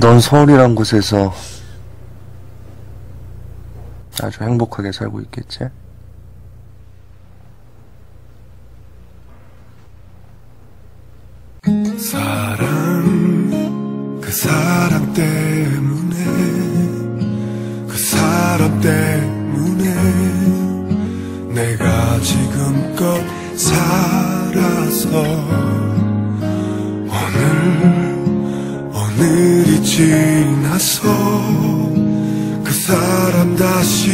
넌 서울이란 곳에서 아주 행복하게 살고 있겠지? 사랑 그 사람 때문에 그 사람 때문에 내가 지금껏 살아서 오늘 오늘이 지나서 그 사람 다시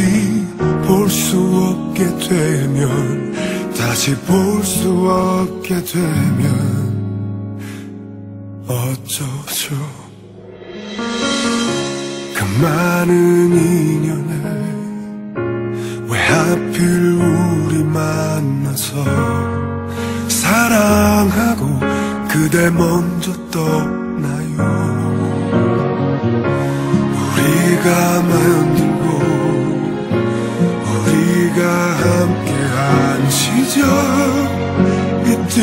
볼 수 없게 되면 다시 볼 수 없게 되면 어쩌죠? 그 많은 인연을 왜 하필 우리 만나서 사랑하고 그대 먼저 떠 우리가 만들고 우리가 함께한 시절 잊지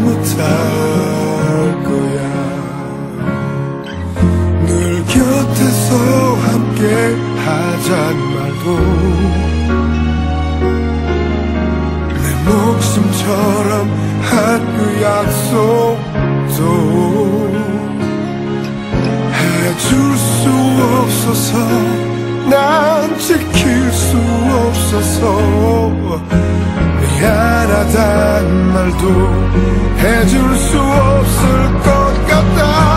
못할 거야. 늘 곁에서 함께 하잔 말도 내 목숨처럼 한 그 약속도 해줄 수 없어서 난 지킬 수 없어서. 미안하단 말도 해줄 수 없을 것 같다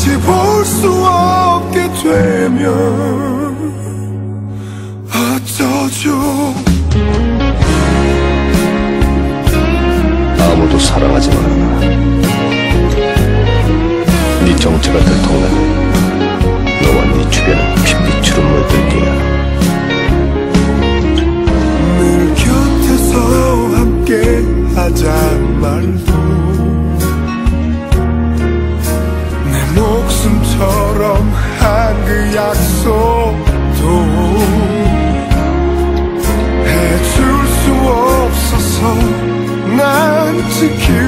다시 볼 수 없게 되면 어쩌죠? 아무도 사랑하지 말아라. 네 정체가 그 들통난 너와 네 주변은 핏빛으로 물든 뒤야. secure